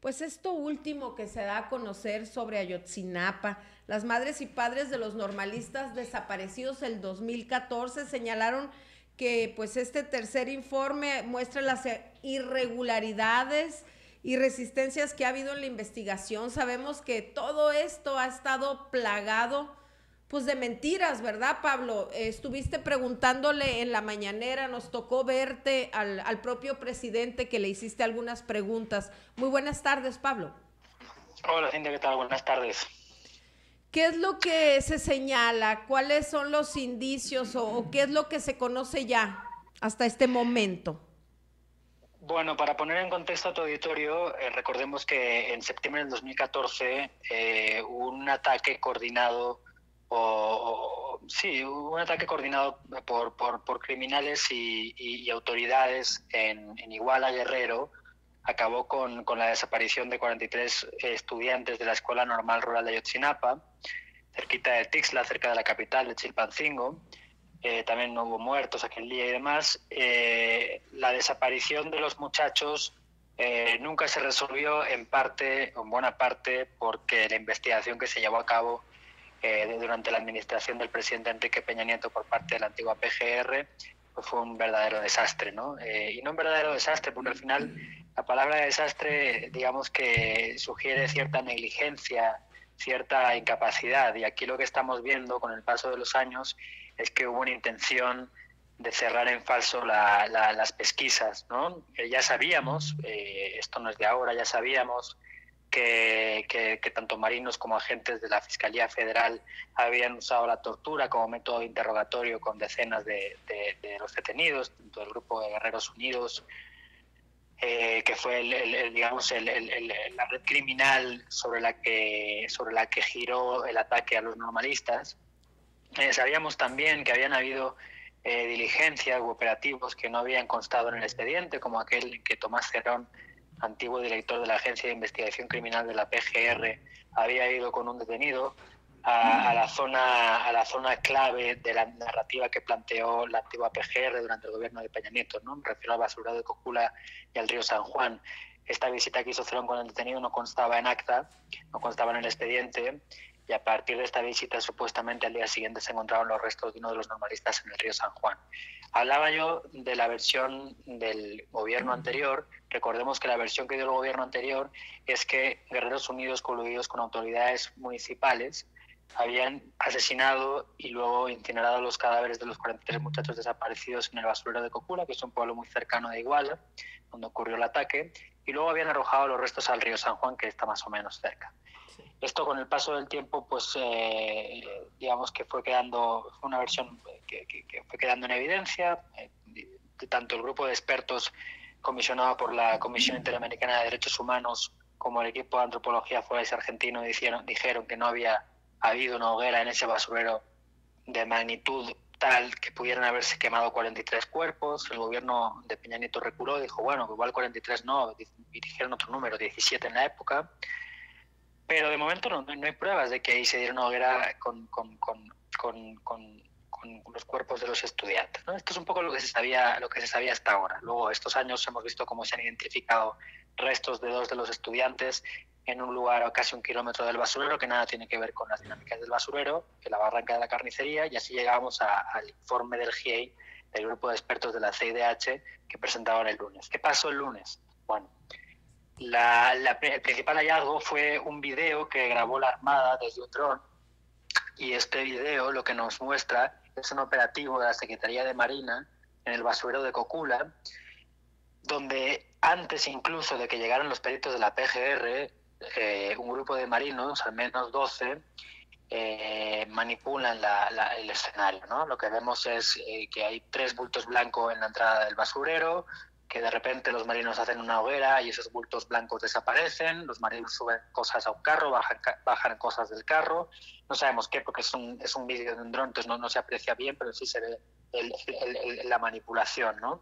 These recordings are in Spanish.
pues esto último que se da a conocer sobre Ayotzinapa. Las madres y padres de los normalistas desaparecidos el 2014 señalaron que pues este tercer informe muestra las irregularidades y resistencias que ha habido en la investigación. Sabemos que todo esto ha estado plagado pues de mentiras, ¿verdad, Pablo? estuviste preguntándole en la mañanera, nos tocó verte al, al, propio presidente que le hiciste algunas preguntas. Muy buenas tardes, Pablo. Hola, Cintia, ¿qué tal? Buenas tardes. ¿Qué es lo que se señala? ¿Cuáles son los indicios o, qué es lo que se conoce ya hasta este momento? Bueno, para poner en contexto a tu auditorio, eh, recordemos que en septiembre del 2014 eh, un ataque coordinado o, sí, un ataque coordinado por, por, criminales y, autoridades en, en, Iguala Guerrero acabó con, con, la desaparición de 43 estudiantes de la Escuela Normal Rural de Ayotzinapa, cerquita de Tixla, cerca de la capital de Chilpancingo. Eh, también no hubo muertos aquel día y demás. Eh, la desaparición de los muchachos eh, nunca se resolvió en parte, en buena parte, porque la investigación que se llevó a cabo durante la administración del presidente Enrique Peña Nieto por parte de la antigua PGR pues fue un verdadero desastre, ¿no? y no un verdadero desastre, porque al final la palabra desastre, digamos que sugiere cierta negligencia, cierta incapacidad. Y aquí lo que estamos viendo con el paso de los años es que hubo una intención de cerrar en falso las pesquisas. ¿no? Eh, ya sabíamos, eh, esto no es de ahora, ya sabíamos que, tanto marinos como agentes de la Fiscalía Federal habían usado la tortura como método de interrogatorio con decenas de, los detenidos, tanto del Grupo de Guerreros Unidos eh, que fue el, digamos el, la red criminal sobre la que sobre la que giró el ataque a los normalistas. Eh, sabíamos también que habían habido eh, diligencias u operativos que no habían constado en el expediente, como aquel que Tomás Cerrón, antiguo director de la Agencia de Investigación Criminal de la PGR, había ido con un detenido a, la zona, a la zona clave de la narrativa que planteó la antigua PGR durante el gobierno de Peña Nieto, ¿no? Me refiero al basurado de Cocula y al río San Juan. Esta visita que hizo Cerón con el detenido no constaba en acta, no constaba en el expediente, y a partir de esta visita supuestamente al día siguiente se encontraron los restos de uno de los normalistas en el río San Juan. Hablaba yo de la versión del gobierno anterior. Recordemos que la versión que dio el gobierno anterior es que Guerreros Unidos coludidos con autoridades municipales habían asesinado y luego incinerado los cadáveres de los 43 muchachos desaparecidos en el basurero de Cocula, que es un pueblo muy cercano de Iguala, donde ocurrió el ataque, y luego habían arrojado los restos al río San Juan, que está más o menos cerca. Esto con el paso del tiempo, pues eh, digamos que fue quedando, fue una versión que, fue quedando en evidencia, eh, tanto el grupo de expertos comisionado por la Comisión Interamericana de Derechos Humanos como el equipo de antropología forense argentino dijeron, dijeron que no había ha habido una hoguera en ese basurero de magnitud tal que pudieran haberse quemado 43 cuerpos. El gobierno de Peña Nieto reculó, dijo, bueno, igual 43 no, y dijeron otro número, 17 en la época. Pero de momento no, no hay pruebas de que ahí se diera una hoguera con, con, con, con los cuerpos de los estudiantes. Esto es un poco lo que se sabía, lo que se sabía hasta ahora. Luego, estos años hemos visto cómo se han identificado restos de dos de los estudiantes en un lugar a casi un kilómetro del basurero, que nada tiene que ver con las dinámicas del basurero, que la barranca de la carnicería, y así llegamos al informe del GIEI, del grupo de expertos de la CIDH, que presentaban el lunes. ¿Qué pasó el lunes? Bueno, el principal hallazgo fue un video que grabó la Armada desde un dron, y este video lo que nos muestra es un operativo de la Secretaría de Marina en el basurero de Cocula, donde antes incluso de que llegaran los peritos de la PGR, eh, un grupo de marinos, al menos 12, eh, manipulan el escenario. ¿no? Lo que vemos es eh, que hay tres bultos blancos en la entrada del basurero, que de repente los marinos hacen una hoguera y esos bultos blancos desaparecen, los marinos suben cosas a un carro, bajan, bajan cosas del carro, no sabemos qué, porque es un, es un vídeo de un dron, entonces no, no se aprecia bien, pero sí se ve la manipulación. ¿no?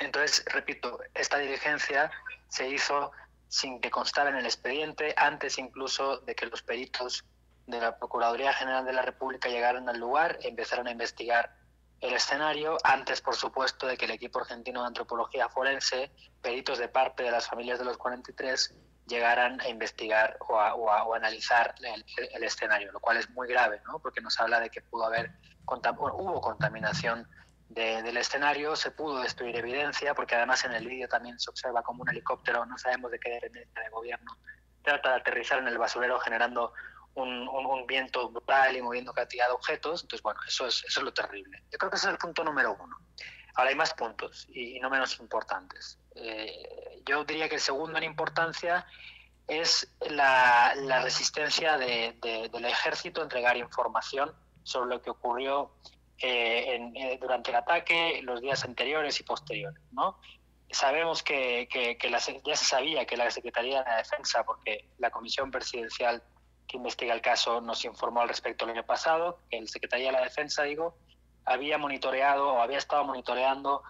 Entonces, repito, esta diligencia se hizo sin que constara en el expediente, antes incluso de que los peritos de la Procuraduría General de la República llegaran al lugar y empezaran a investigar el escenario, antes, por supuesto, de que el equipo argentino de antropología forense, peritos de parte de las familias de los 43, llegaran a investigar o a, analizar el, escenario, lo cual es muy grave, ¿no? porque nos habla de que pudo haber hubo contaminación del escenario, se pudo destruir evidencia, porque además en el vídeo también se observa como un helicóptero, no sabemos de qué dependencia de gobierno, trata de aterrizar en el basurero generando un, viento brutal y moviendo cantidad de objetos. Entonces, bueno, eso es, eso es lo terrible. Yo creo que ese es el punto número uno. Ahora hay más puntos y, no menos importantes. Eh, yo diría que el segundo en importancia es la, resistencia del ejército a entregar información sobre lo que ocurrió eh, eh, durante el ataque, los días anteriores y posteriores. ¿no? Sabemos que, que, ya se sabía que la Secretaría de la Defensa, porque la Comisión Presidencial que investiga el caso nos informó al respecto el año pasado, que el Secretaría de la Defensa, digo, había monitoreado o había estado monitoreando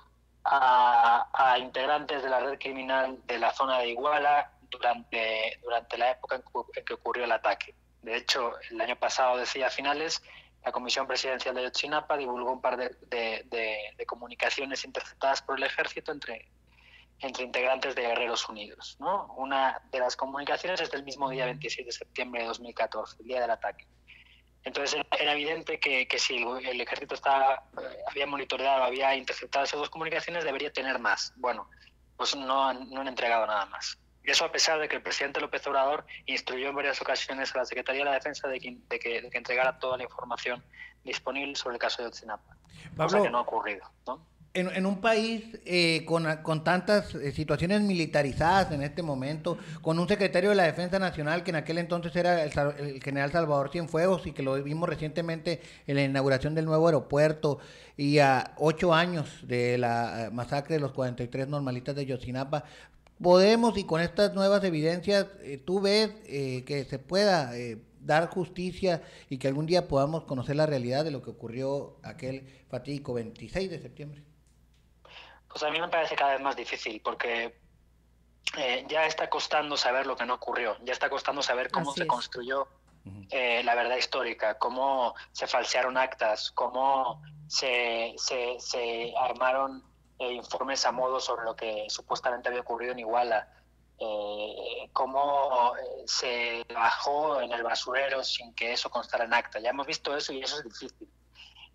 a, integrantes de la red criminal de la zona de Iguala durante, durante la época en que ocurrió el ataque. De hecho, el año pasado, decía a finales, la Comisión Presidencial de Yotzinapa divulgó un par de, de, comunicaciones interceptadas por el ejército entre, entre integrantes de Guerreros Unidos. ¿no? Una de las comunicaciones es del mismo día 26 de septiembre de 2014, el día del ataque. Entonces era evidente que, que si el, ejército estaba, eh, había monitoreado, había interceptado esas dos comunicaciones, debería tener más. Bueno, pues no, no han entregado nada más. Y eso a pesar de que el presidente López Obrador instruyó en varias ocasiones a la Secretaría de la Defensa de que, de que, entregara toda la información disponible sobre el caso de Otsinapa. cosa que no ha ocurrido. ¿no? en, un país eh, con, con, tantas eh, situaciones militarizadas en este momento, con un secretario de la Defensa Nacional que en aquel entonces era el, general Salvador Cienfuegos y que lo vimos recientemente en la inauguración del nuevo aeropuerto y a ocho años de la eh, masacre de los 43 normalistas de Yosinapa, podemos y con estas nuevas evidencias, tú ves que se pueda dar justicia y que algún día podamos conocer la realidad de lo que ocurrió aquel fatídico 26 de septiembre. Pues a mí me parece cada vez más difícil porque eh, ya está costando saber lo que no ocurrió, ya está costando saber cómo se construyó eh, la verdad histórica, cómo se falsearon actas, cómo se, se, armaron eh, informes a modo sobre lo que supuestamente había ocurrido en Iguala, cómo se bajó en el basurero sin que eso constara en acta. Ya hemos visto eso y eso es difícil.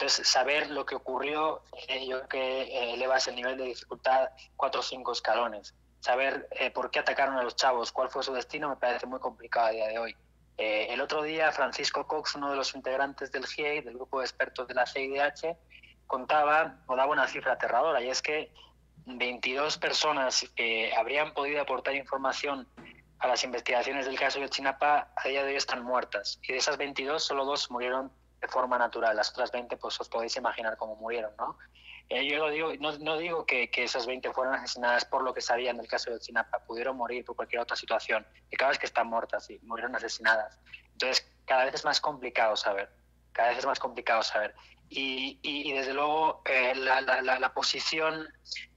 Entonces, saber lo que ocurrió, eh, yo creo que eh, elevas el nivel de dificultad cuatro o cinco escalones. Saber eh, por qué atacaron a los chavos, cuál fue su destino, me parece muy complicado a día de hoy. el otro día, Francisco Cox, uno de los integrantes del GIEI, del grupo de expertos de la CIDH, contaba o daba una cifra aterradora, y es que 22 personas que habrían podido aportar información a las investigaciones del caso de Chinapa a día de hoy están muertas. Y de esas 22, solo dos murieron de forma natural. Las otras 20, pues os podéis imaginar cómo murieron, ¿no? Eh, yo lo digo, no, no digo que, que, esas 20 fueron asesinadas por lo que sabían del caso de Chinapa, pudieron morir por cualquier otra situación. Y cada vez que están muertas, sí, murieron asesinadas. Entonces, cada vez es más complicado saber, cada vez es más complicado saber. Y, y, desde luego eh, la, la, la, posición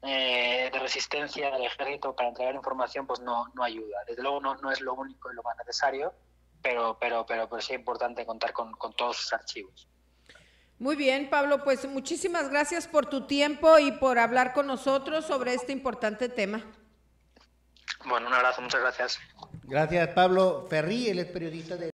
eh, de resistencia del ejército para entregar información pues no, no ayuda. Desde luego no, no es lo único y lo más necesario, pero, pero, pero, pero sí es importante contar con, con todos sus archivos. Muy bien, Pablo, pues muchísimas gracias por tu tiempo y por hablar con nosotros sobre este importante tema. Bueno, un abrazo, muchas gracias. Gracias, Pablo Ferri, él es periodista de...